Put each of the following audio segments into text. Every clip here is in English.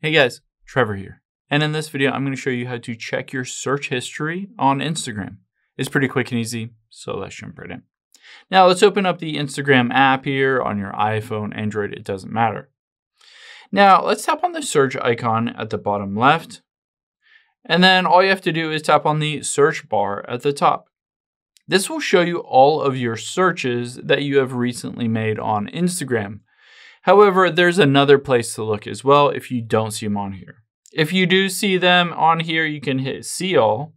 Hey guys, Trevor here. And in this video, I'm going to show you how to check your search history on Instagram. It's pretty quick and easy, so let's jump right in. Now let's open up the Instagram app here on your iPhone, Android, it doesn't matter. Now let's tap on the search icon at the bottom left. And then all you have to do is tap on the search bar at the top. This will show you all of your searches that you have recently made on Instagram. However, there's another place to look as well if you don't see them on here. If you do see them on here, you can hit see all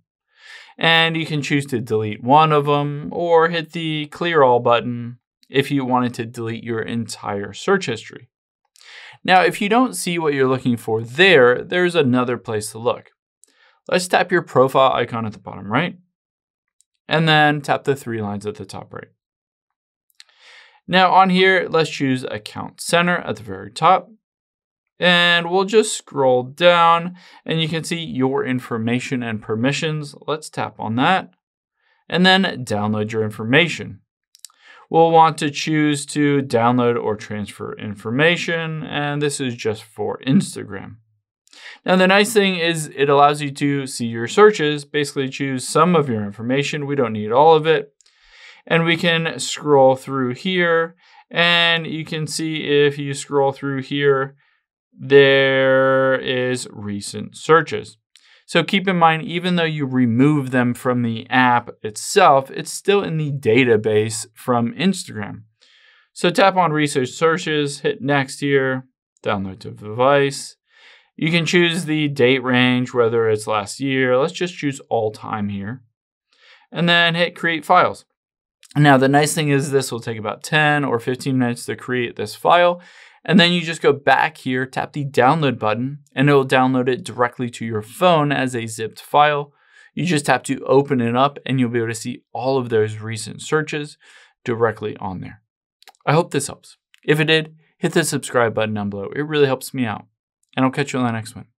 and you can choose to delete one of them or hit the clear all button if you wanted to delete your entire search history. Now, if you don't see what you're looking for there, there's another place to look. Let's tap your profile icon at the bottom right and then tap the three lines at the top right. Now on here, let's choose account center at the very top. And we'll just scroll down and you can see your information and permissions. Let's tap on that and then download your information. We'll want to choose to download or transfer information, and this is just for Instagram. Now, the nice thing is it allows you to see your searches, basically choose some of your information. We don't need all of it. And we can scroll through here and you can see if you scroll through here, there is recent searches. So keep in mind, even though you remove them from the app itself, it's still in the database from Instagram. So tap on recent searches, hit next here, download to device. You can choose the date range, whether it's last year. Let's just choose all time here. And then hit create files. Now, the nice thing is this will take about 10 or 15 minutes to create this file. And then you just go back here, tap the download button, and it will download it directly to your phone as a zipped file. You just have to open it up and you'll be able to see all of those recent searches directly on there. I hope this helps. If it did, hit the subscribe button down below. It really helps me out. And I'll catch you on the next one.